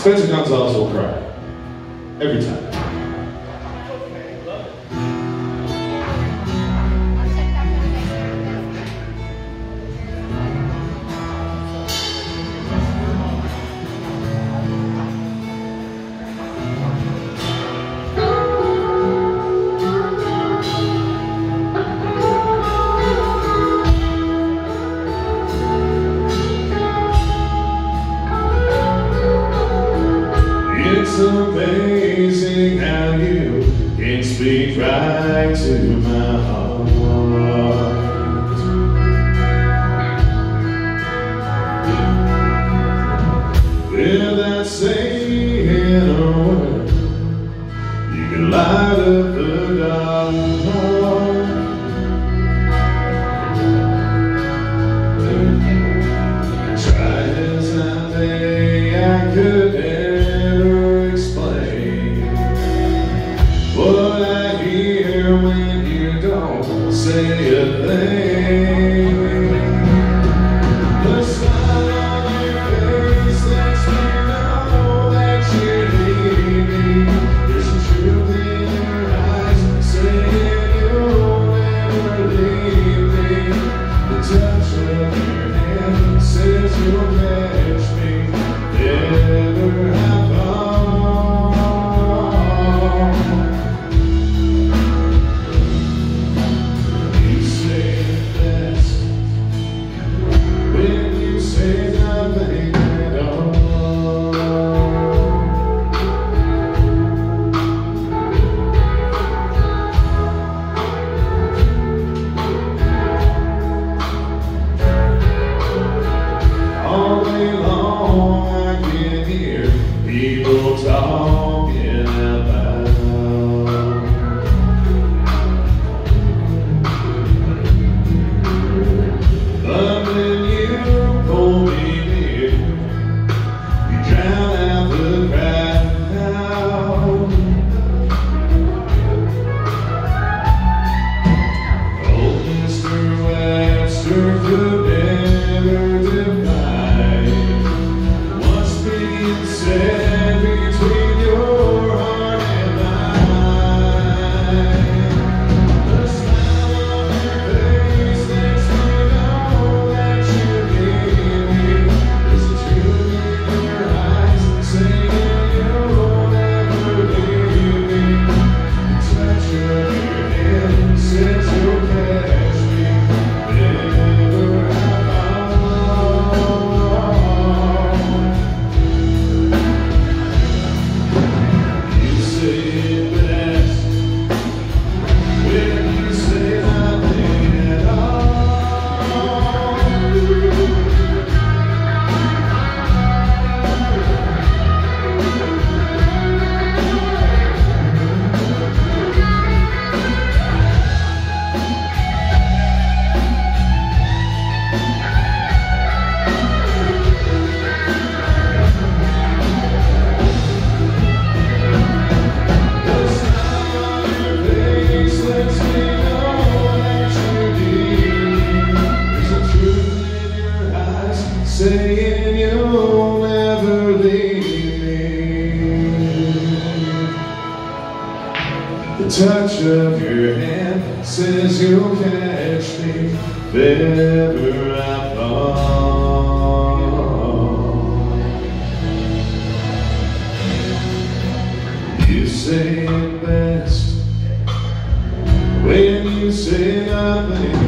Spencer Gonzalez will cry every time. speak right to my heart. Without saying a word, you can light up the dark. goes. touch of your hand says you'll catch me if I fall. You say it best when you say nothing.